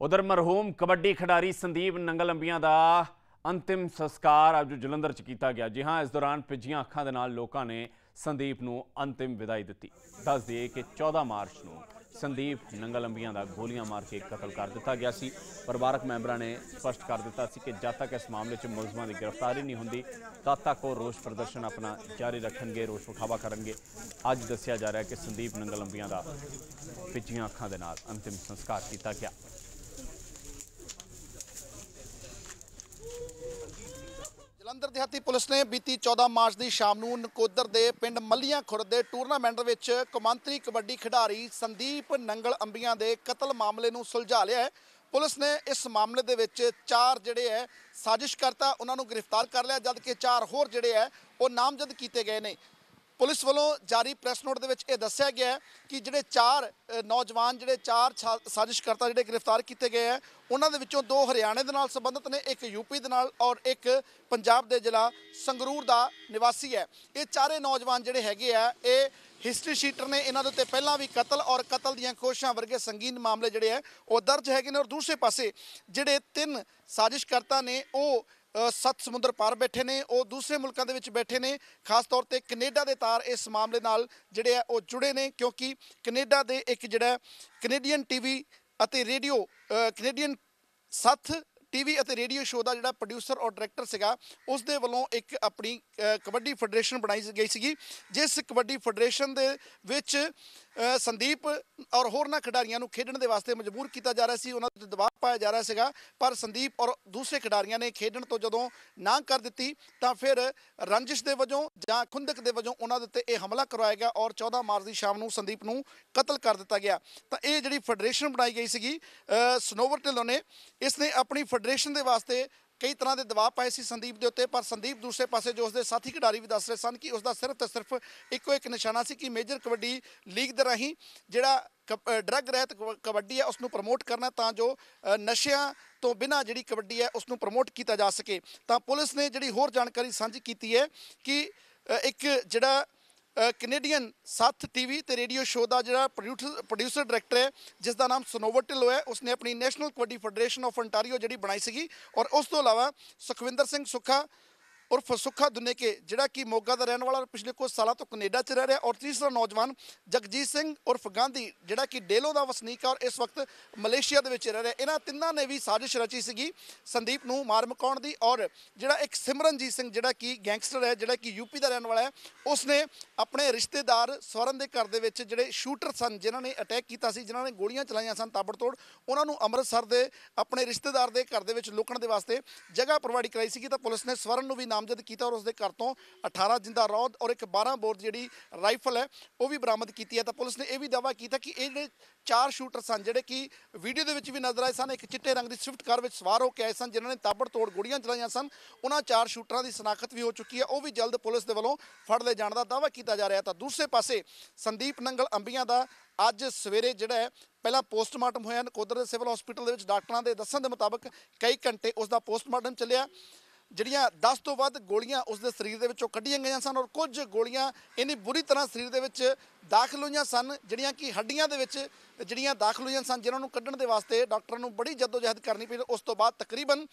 ਉਧਰ ਮਰਹੂਮ ਕਬੱਡੀ ਖਿਡਾਰੀ ਸੰਦੀਪ ਨੰਗਲੰਬੀਆਂ ਦਾ ਅੰਤਿਮ ਸੰਸਕਾਰ ਅੱਜ ਜਲੰਧਰ ਚ ਕੀਤਾ ਗਿਆ। ਜੀ ਹਾਂ, ਇਸ ਦੌਰਾਨ ਪਿੱਜੀਆਂ ਅੱਖਾਂ ਦੇ ਨਾਲ ਲੋਕਾਂ ਨੇ ਸੰਦੀਪ ਨੂੰ ਅੰਤਿਮ ਵਿਦਾਈ ਦਿੱਤੀ। ਦੱਸ ਦਈਏ ਕਿ 14 ਮਾਰਚ ਨੂੰ ਸੰਦੀਪ ਨੰਗਲੰਬੀਆਂ ਦਾ ਗੋਲੀਆਂ ਮਾਰ ਕੇ ਕਤਲ ਕਰ ਦਿੱਤਾ ਗਿਆ ਸੀ। ਪਰਿਵਾਰਕ ਮੈਂਬਰਾਂ ਨੇ ਸਪਸ਼ਟ ਕਰ ਦਿੱਤਾ ਸੀ ਕਿ ਜਦ ਤੱਕ ਇਸ ਮਾਮਲੇ 'ਚ ਮੁਲਜ਼ਮਾਂ ਦੀ ਗ੍ਰਿਫਤਾਰੀ ਨਹੀਂ ਹੁੰਦੀ, ਤਦ ਤੱਕ ਉਹ ਰੋਸ ਪ੍ਰਦਰਸ਼ਨ ਆਪਣਾ ਜਾਰੀ ਰੱਖਣਗੇ, ਰੋਸ ਵਿਖਾਵਾ ਕਰਨਗੇ। ਅੱਜ ਦੱਸਿਆ ਜਾ ਰਿਹਾ ਕਿ ਸੰਦੀਪ ਨੰਗਲੰਬੀਆਂ ਦਾ ਭਿੱਜੀਆਂ ਅੱਖਾਂ ਦੇ ਨਾਲ ਅੰਤਿਮ ਸੰਸਕਾਰ ਕੀਤਾ ਗਿਆ। ਜਲੰਧਰ ਦਿਹਾਤੀ ਪੁਲਿਸ ਨੇ ਬੀਤੀ 14 ਮਾਰਚ ਦੀ ਸ਼ਾਮ ਨੂੰ ਨਕੋਦਰ ਦੇ ਪਿੰਡ ਮੱਲੀਆਂ ਖੁਰਦ ਦੇ ਟੂਰਨਾਮੈਂਟ ਵਿੱਚ ਕੌਮਾਂਤਰੀ ਕਬੱਡੀ ਖਿਡਾਰੀ ਸੰਦੀਪ ਨੰਗਲ ਅੰਬੀਆਂ ਦੇ ਕਤਲ ਮਾਮਲੇ ਨੂੰ ਸੁਲਝਾ ਲਿਆ ਹੈ। ਪੁਲਿਸ ਨੇ ਇਸ ਮਾਮਲੇ ਦੇ ਵਿੱਚ ਚਾਰ ਜਿਹੜੇ ਹੈ, ਸਾਜ਼ਿਸ਼ਕਰਤਾ ਉਹਨਾਂ ਨੂੰ ਗ੍ਰਿਫਤਾਰ ਕਰ ਲਿਆ, ਜਦਕਿ ਚਾਰ ਹੋਰ ਜਿਹੜੇ ਹੈ, ਉਹ ਨਾਮਜ਼ਦ ਕੀਤੇ ਗਏ ਨੇ। ਪੁਲਿਸ ਵੱਲੋਂ ਜਾਰੀ ਪ੍ਰੈਸ ਨੋਟ ਦੇ ਵਿੱਚ ਇਹ ਦੱਸਿਆ ਗਿਆ ਹੈ ਕਿ ਜਿਹੜੇ ਚਾਰ ਨੌਜਵਾਨ ਜਿਹੜੇ ਚਾਰ ਛਾ- ਸਾਜ਼ਿਸ਼ਕਰਤਾ ਜਿਹੜੇ ਗ੍ਰਿਫਤਾਰ ਕੀਤੇ ਗਏ ਹੈ, ਉਹਨਾਂ ਦੇ ਵਿੱਚੋਂ ਦੋ ਹਰਿਆਣੇ ਦੇ ਨਾਲ ਸੰਬੰਧਿਤ ਨੇ, ਇੱਕ ਯੂਪੀ ਦੇ ਨਾਲ ਔਰ ਇੱਕ ਪੰਜਾਬ ਦੇ ਜ਼ਿਲ੍ਹਾ ਸੰਗਰੂਰ ਦਾ ਨਿਵਾਸੀ ਹੈ। ਇਹ ਚਾਰੇ ਨੌਜਵਾਨ ਜਿਹੜੇ ਹੈਗੇ ਆ, ਇਹ ਹਿਸਟਰੀ ਸ਼ੀਟਰ ਨੇ, ਇਹਨਾਂ ਦੇ ਉੱਤੇ ਪਹਿਲਾਂ ਵੀ ਕਤਲ ਔਰ ਕਤਲ ਦੀਆਂ ਕੋਸ਼ਿਸ਼ਾਂ ਵਰਗੇ ਸੰਗੀਨ ਮਾਮਲੇ ਜਿਹੜੇ ਆ ਉਹ ਦਰਜ ਹੈਗੇ ਨੇ ਔਰ ਦੂਸਰੇ ਪਾਸੇ ਜਿਹੜੇ ਤਿੰਨ ਸਾਜ਼ਿਸ਼ਕਰਤਾ ਨੇ, ਉਹ ਸੱਤ ਸਮੁੰਦਰ ਪਾਰ ਬੈਠੇ ਨੇ, ਉਹ ਦੂਸਰੇ ਮੁਲਕਾਂ ਦੇ ਵਿੱਚ ਬੈਠੇ ਨੇ। ਖਾਸ ਤੌਰ ਤੇ ਕੈਨੇਡਾ ਦੇ ਤਾਰ ਇਸ ਮਾਮਲੇ ਨਾਲ ਜਿਹੜੇ ਆ, ਉਹ ਜੁੜੇ ਨੇ ਕਿਉਂਕਿ ਕੈਨੇਡਾ ਦੇ ਇੱਕ ਜਿਹੜਾ ਕੈਨੇਡੀਅਨ ਟੀਵੀ ਅਤੇ ਰੇਡੀਓ ਕੈਨੇਡੀਅਨ ਸੱਤ ਟੀਵੀ ਅਤੇ ਰੇਡੀਓ ਸ਼ੋਅ ਦਾ ਜਿਹੜਾ ਪ੍ਰੋਡਿਊਸਰ ਔਰ ਡਾਇਰੈਕਟਰ ਸੀਗਾ, ਉਸ ਦੇ ਵੱਲੋਂ ਇੱਕ ਆਪਣੀ ਕਬੱਡੀ ਫੈਡਰੇਸ਼ਨ ਬਣਾਈ ਗਈ ਸੀਗੀ। ਜਿਸ ਕਬੱਡੀ ਫੈਡਰੇਸ਼ਨ ਦੇ ਵਿੱਚ ਸੰਦੀਪ ਔਰ ਹੋਰਨਾਂ ਖਿਡਾਰੀਆਂ ਨੂੰ ਖੇਡਣ ਦੇ ਵਾਸਤੇ ਮਜਬੂਰ ਕੀਤਾ ਜਾ ਰਿਹਾ ਸੀ, ਉਹਨਾਂ ਤੇ ਦਬਾਅ ਪਾਇਆ ਜਾ ਰਿਹਾ ਸੀਗਾ, ਪਰ ਸੰਦੀਪ ਔਰ ਦੂਸਰੇ ਖਿਡਾਰੀਆਂ ਨੇ ਖੇਡਣ ਤੋਂ ਜਦੋਂ ਨਾ ਕਰ ਦਿੱਤੀ, ਤਾਂ ਫਿਰ ਰੰਜਿਸ਼ ਦੇ ਵਜੋਂ ਜਾਂ ਖੁੰਦਕ ਦੇ ਵਜੋਂ ਉਹਨਾਂ ਦੇ ਉੱਤੇ ਇਹ ਹਮਲਾ ਕਰਵਾਇਆ ਗਿਆ ਔਰ 14 ਮਾਰਚ ਦੀ ਸ਼ਾਮ ਨੂੰ ਸੰਦੀਪ ਨੂੰ ਕਤਲ ਕਰ ਦਿੱਤਾ ਗਿਆ। ਤਾਂ ਇਹ ਜਿਹੜੀ ਫੈਡਰੇਸ਼ਨ ਬਣਾਈ ਗਈ ਸੀਗੀ ਸਨੋਵਰ ਢਿੱਲੋਂ ਨੇ, ਇਸ ਨੇ ਆਪਣੀ ਫੈਡਰੇਸ਼ਨ ਦੇ ਵਾਸਤੇ ਕਈ ਤਰ੍ਹਾਂ ਦੇ ਦਬਾਅ ਪਾਏ ਸੀ ਸੰਦੀਪ ਦੇ ਉੱਤੇ, ਪਰ ਸੰਦੀਪ ਦੂਸਰੇ ਪਾਸੇ ਜੋ ਉਸਦੇ ਸਾਥੀ ਖਿਡਾਰੀ ਵੀ ਦੱਸ ਰਹੇ ਸਨ ਕਿ ਉਸਦਾ ਸਿਰਫ ਤੇ ਸਿਰਫ ਇੱਕੋ ਇੱਕ ਨਿਸ਼ਾਨਾ ਸੀ ਕਿ ਮੇਜਰ ਕਬੱਡੀ ਲੀਗ ਦੇ ਰਾਹੀਂ ਜਿਹੜਾ ਡਰੱਗ ਰਹਿਤ ਕਬ- ਕਬੱਡੀ ਹੈ ਉਸ ਨੂੰ ਪ੍ਰਮੋਟ ਕਰਨਾ ਤਾਂ ਜੋ ਨਸ਼ਿਆਂ ਤੋਂ ਬਿਨਾਂ ਜਿਹੜੀ ਕਬੱਡੀ ਹੈ ਉਸ ਨੂੰ ਪ੍ਰਮੋਟ ਕੀਤਾ ਜਾ ਸਕੇ। ਤਾਂ ਪੁਲਿਸ ਨੇ ਜਿਹੜੀ ਹੋਰ ਜਾਣਕਾਰੀ ਸਾਂਝੀ ਕੀਤੀ ਹੈ ਕਿ ਇੱਕ ਜਿਹੜਾ ਕੈਨੇਡੀਅਨ ਸੱਤ ਟੀਵੀ ਤੇ ਰੇਡੀਓ ਸ਼ੋਅ ਦਾ ਜਿਹੜਾ ਪ੍ਰੋਡਿਊਸਰ ਪ੍ਰੋਡਿਊਸਰ ਡਾਇਰੈਕਟਰ ਹੈ ਜਿਸ ਦਾ ਨਾਮ ਸਨੋਵਰ ਢਿੱਲੋਂ ਹੈ, ਉਸਨੇ ਆਪਣੀ national kabaddi federation of Ontario ਜਿਹੜੀ ਬਣਾਈ ਸੀਗੀ ਔਰ ਉਸ ਤੋਂ ਇਲਾਵਾ ਸੁਖਵਿੰਦਰ ਸਿੰਘ ਸੁੱਖਾ ਉਰਫ ਸੁੱਖਾ ਦੁਨੇਕੇ ਜਿਹੜਾ ਕਿ ਮੋਗਾ ਦਾ ਰਹਿਣ ਵਾਲਾ ਪਿਛਲੇ ਕੁਝ ਸਾਲਾਂ ਤੋਂ ਕੈਨੇਡਾ 'ਚ ਰਹਿ ਰਿਹਾ ਔਰ ਤੀਸਰਾ ਨੌਜਵਾਨ ਜਗਜੀਤ ਸਿੰਘ ਉਰਫ ਗਾਂਧੀ ਜਿਹੜਾ ਕਿ ਡੇਲੋ ਦਾ ਵਸਨੀਕ ਹੈ ਔਰ ਇਸ ਵਕਤ ਮਲੇਸ਼ੀਆ ਦੇ ਵਿੱਚ ਰਹਿ ਰਿਹਾ। ਇਹਨਾਂ ਤਿੰਨਾਂ ਨੇ ਵੀ ਸਾਜ਼ਿਸ਼ ਰਚੀ ਸੀਗੀ ਸੰਦੀਪ ਨੂੰ ਮਾਰ ਮੁਕਾਉਣ ਦੀ ਔਰ ਜਿਹੜਾ ਇੱਕ ਸਿਮਰਨਜੀਤ ਸਿੰਘ, ਜਿਹੜਾ ਕਿ ਗੈਂਗਸਟਰ ਹੈ, ਜਿਹੜਾ ਕਿ ਯੂਪੀ ਦਾ ਰਹਿਣ ਵਾਲਾ ਹੈ, ਉਸਨੇ ਆਪਣੇ ਰਿਸ਼ਤੇਦਾਰ ਸਵਰਨ ਦੇ ਘਰ ਦੇ ਵਿੱਚ ਜਿਹੜੇ ਸ਼ੂਟਰ ਸਨ, ਜਿਨ੍ਹਾਂ ਨੇ ਅਟੈਕ ਕੀਤਾ ਸੀ, ਜਿਨ੍ਹਾਂ ਨੇ ਗੋਲੀਆਂ ਚਲਾਈਆਂ ਸਨ ਤਾਬੜਤੋੜ, ਉਹਨਾਂ ਨੂੰ ਅੰਮ੍ਰਿਤਸਰ ਦੇ ਆਪਣੇ ਰਿਸ਼ਤੇਦਾਰ ਦੇ ਘਰ ਦੇ ਵਿੱਚ ਲੁਕਣ ਦੇ ਵਾਸਤੇ ਜਗ੍ਹਾ ਪ੍ਰੋਵਾਈਡ ਕਰਾਈ ਸੀਗੀ। ਤਾਂ ਪੁਲਿਸ ਨੇ ਸਵਰਨ ਨੂੰ ਵੀ ਨਾਮਜ਼ਦ ਕੀਤਾ ਔਰ ਉਸਦੇ ਘਰ ਤੋਂ 18 ਜਿੰਦਾ ਰੌਦ ਔਰ ਇੱਕ 12 ਬੋਰ ਜਿਹੜੀ ਰਾਈਫਲ ਹੈ, ਉਹ ਵੀ ਬਰਾਮਦ ਕੀਤੀ ਹੈ। ਤਾਂ ਪੁਲਿਸ ਨੇ ਇਹ ਵੀ ਦਾਅਵਾ ਕੀਤਾ ਕਿ ਇਹ ਜਿਹੜੇ ਚਾਰ ਸ਼ੂਟਰ ਸਨ, ਜਿਹੜੇ ਕਿ ਵੀਡੀਓ ਦੇ ਵਿੱਚ ਵੀ ਨਜ਼ਰ ਆਏ ਸਨ, ਇੱਕ ਚਿੱਟੇ ਰੰਗ ਦੀ ਸਵਿਫਟ ਕਾਰ ਵਿੱਚ ਸਵਾਰ ਹੋ ਕੇ ਆਏ ਸਨ, ਜਿਨ੍ਹਾਂ ਨੇ ਤਾਬੜਤੋੜ ਗੋਲੀਆਂ ਚਲਾਈਆਂ ਸਨ। ਉਹਨਾਂ ਚਾਰ ਸ਼ੂਟਰਾਂ ਦੀ ਸਨਾਖਤ ਵੀ ਹੋ ਚੁੱਕੀ ਹੈ। ਉਹ ਵੀ ਜਲਦ ਪੁਲਿਸ ਦੇ ਵੱਲੋਂ ਫੜ ਲਏ ਜਾਣ ਦਾ ਦਾਅਵਾ ਕੀਤਾ ਜਾ ਰਿਹਾ ਤਾਂ ਦੂਸਰੇ ਪਾਸੇ ਸੰਦੀਪ ਨੰਗਲ ਅੰਬੀਆਂ ਦਾ ਅੱਜ ਸਵੇਰੇ ਜਿਹੜਾ ਹੈ, ਪਹਿਲਾਂ ਪੋਸਟਮਾਰਟਮ ਹੋਇਆ। ਨਕੋਦਰ ਦੇ ਸਿਵਲ ਹਸਪੀਟਲ ਦੇ ਵਿੱਚ ਡਾਕਟਰਾਂ ਦੇ ਦੱਸਣ ਦੇ ਮੁਤਾਬਕ ਕਈ ਘੰਟੇ ਉਸ ਦਾ ਪੋਸਟਮਾਰਟਮ ਚੱਲਿਆ। ਜਿਹੜੀਆਂ 10 ਤੋਂ ਵੱਧ ਗੋਲੀਆਂ ਉਸ ਦੇ ਸਰੀਰ ਦੇ ਵਿੱਚੋਂ ਕੱਢੀਆਂ ਗਈਆਂ ਸਨ ਔਰ ਕੁਝ ਗੋਲੀਆਂ ਇੰਨੀ ਬੁਰੀ ਤਰ੍ਹਾਂ ਸਰੀਰ ਦੇ ਵਿੱਚ ਦਾਖਲ ਹੋਈਆਂ ਸਨ, ਜਿਹੜੀਆਂ ਕਿ ਹੱਡੀਆਂ ਦੇ ਵਿੱਚ ਜਿਹੜੀਆਂ ਦਾਖਲ ਹੋਈਆਂ ਸਨ, ਜਿਨ੍ਹਾਂ ਨੂੰ ਕੱਢਣ ਦੇ ਵਾਸਤੇ ਡਾਕਟਰਾਂ ਨੂੰ ਬੜੀ ਜਹਿਦ ਕਰਨੀ ਪਈ ਉਸ ਤੋਂ ਬਾਅਦ ਤਕਰੀਬਨ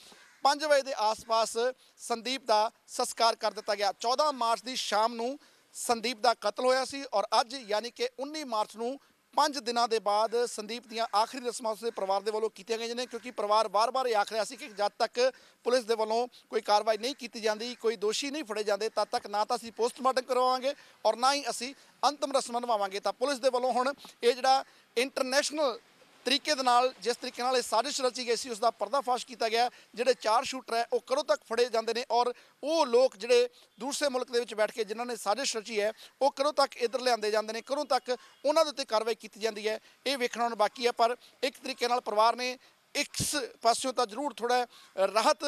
5 ਵਜੇ ਦੇ ਆਸ-ਪਾਸ ਸੰਦੀਪ ਦਾ ਸੰਸਕਾਰ ਕਰ ਦਿੱਤਾ ਗਿਆ। 14 ਮਾਰਚ ਦੀ ਸ਼ਾਮ ਨੂੰ ਸੰਦੀਪ ਦਾ ਕਤਲ ਹੋਇਆ ਸੀ ਔਰ ਅੱਜ ਯਾਨੀ ਕਿ 19 ਮਾਰਚ ਨੂੰ ਪੰਜ ਦਿਨਾਂ ਦੇ ਬਾਅਦ ਸੰਦੀਪ ਦੀਆਂ ਆਖਰੀ ਰਸਮਾਂ ਉਸਦੇ ਪਰਿਵਾਰ ਦੇ ਵੱਲੋਂ ਕੀਤੀਆਂ ਗਈਆਂ ਨੇ, ਕਿਉਂਕਿ ਪਰਿਵਾਰ ਵਾਰ-ਵਾਰ ਇਹ ਆਖ ਰਿਹਾ ਸੀ ਕਿ ਜਦ ਤੱਕ ਪੁਲਿਸ ਦੇ ਵੱਲੋਂ ਕੋਈ ਕਾਰਵਾਈ ਨਹੀਂ ਕੀਤੀ ਜਾਂਦੀ, ਕੋਈ ਦੋਸ਼ੀ ਨਹੀਂ ਫੜੇ ਜਾਂਦੇ, ਤਦ ਤੱਕ ਨਾ ਤਾਂ ਅਸੀਂ ਪੋਸਟਮਾਰਟਮ ਕਰਵਾਵਾਂਗੇ ਔਰ ਨਾ ਹੀ ਅਸੀਂ ਅੰਤਮ ਰਸਮਾਂ ਨਿਭਾਵਾਂਗੇ। ਤਾਂ ਪੁਲਿਸ ਦੇ ਵੱਲੋਂ ਹੁਣ ਇਹ ਜਿਹੜਾ ਇੰਟਰਨੈਸ਼ਨਲ ਤਰੀਕੇ ਦੇ ਨਾਲ, ਜਿਸ ਤਰੀਕੇ ਨਾਲ ਇਹ ਸਾਜ਼ਿਸ਼ ਰਚੀ ਗਈ ਸੀ ਉਸ ਦਾ ਪਰਦਾਫਾਸ਼ ਕੀਤਾ ਗਿਆ। ਜਿਹੜੇ ਚਾਰ ਸ਼ੂਟਰ ਹੈ, ਉਹ ਕਰੋ ਤੱਕ ਫੜੇ ਜਾਂਦੇ ਨੇ ਔਰ ਉਹ ਲੋਕ ਜਿਹੜੇ ਦੂਸਰੇ ਮੁਲਕ ਦੇ ਵਿੱਚ ਬੈਠ ਕੇ ਜਿਨ੍ਹਾਂ ਨੇ ਸਾਜ਼ਿਸ਼ ਰਚੀ ਹੈ, ਉਹ ਕਰੋ ਤੱਕ ਇੱਧਰ ਲਿਆਂਦੇ ਜਾਂਦੇ ਨੇ ਕਰੋ ਤੱਕ ਉਹਨਾਂ ਦੇ ਉੱਤੇ ਕਾਰਵਾਈ ਕੀਤੀ ਜਾਂਦੀ ਹੈ, ਇਹ ਵੇਖਣਾ ਹੁਣ ਬਾਕੀ ਹੈ। ਪਰ ਇੱਕ ਤਰੀਕੇ ਨਾਲ ਪਰਿਵਾਰ ਨੇ ਇੱਕ ਪਾਸਿਓਂ ਤਾਂ ਜ਼ਰੂਰ ਥੋੜਾ ਰਾਹਤ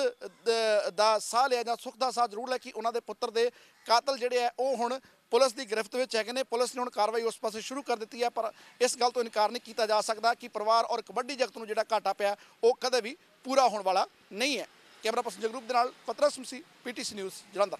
ਦਾ ਸਾਹ ਲਿਆ ਜਾਂ ਸੁੱਖ ਦਾ ਸਾਹ ਜ਼ਰੂਰ ਲੈ ਕਿ ਉਹਨਾਂ ਦੇ ਪੁੱਤਰ ਦੇ ਕਾਤਲ ਜਿਹੜੇ ਆ ਉਹ ਹੁਣ ਪੁਲਿਸ ਦੀ ਗ੍ਰਿਫਤ ਵਿੱਚ ਹੈਗੇ ਨੇ। ਪੁਲਿਸ ਨੇ ਹੁਣ ਕਾਰਵਾਈ ਉਸ ਪਾਸੇ ਸ਼ੁਰੂ ਕਰ ਦਿੱਤੀ ਹੈ, ਪਰ ਇਸ ਗੱਲ ਤੋਂ ਇਨਕਾਰ ਨਹੀਂ ਕੀਤਾ ਜਾ ਸਕਦਾ ਕਿ ਪਰਿਵਾਰ ਔਰ ਕਬੱਡੀ ਜਗਤ ਨੂੰ ਜਿਹੜਾ ਘਾਟਾ ਪਿਆ, ਉਹ ਕਦੇ ਵੀ ਪੂਰਾ ਹੋਣ ਵਾਲਾ ਨਹੀਂ ਹੈ। ਕੈਮਰਾ ਪਰਸਨ ਜਗਰੂਪ ਦੇ ਨਾਲ ਪਤਰਾ ਸਮਸੀ ਪੀਟੀਸੀ ਨਿਊਜ਼, ਜਲੰਧਰ।